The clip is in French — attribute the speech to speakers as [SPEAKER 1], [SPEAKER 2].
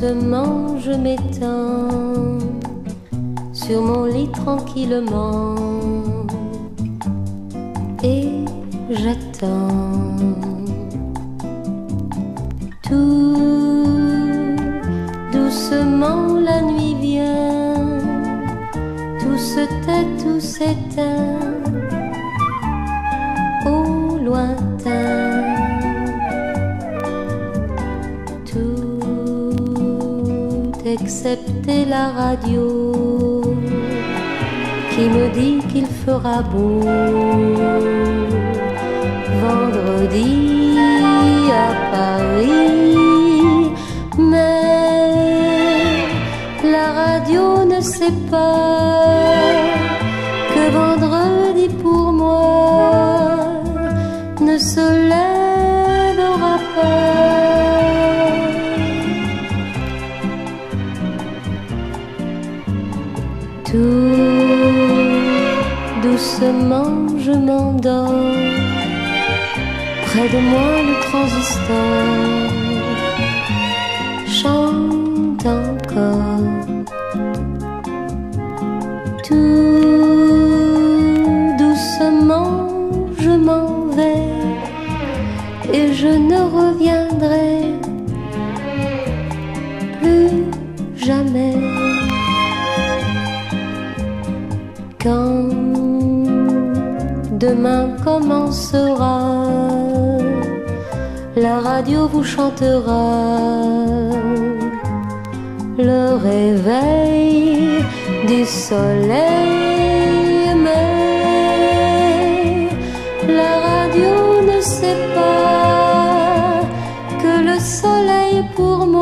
[SPEAKER 1] Doucement je m'étends sur mon lit tranquillement et j'attends. Tout doucement la nuit vient, tout se tait, tout s'éteint au lointain. Excepté la radio qui me dit qu'il fera beau vendredi à Paris. Mais la radio ne sait pas que vendredi Tout doucement je m'endors. Près de moi le transistor Quand demain commencera, la radio vous chantera le réveil du soleil. Mais la radio ne sait pas que le soleil pour moi